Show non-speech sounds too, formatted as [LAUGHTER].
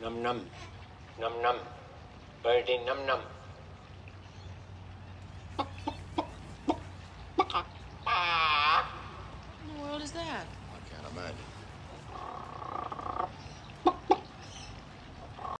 Num num. Num num. Birdie num num. What [LAUGHS] the world is that?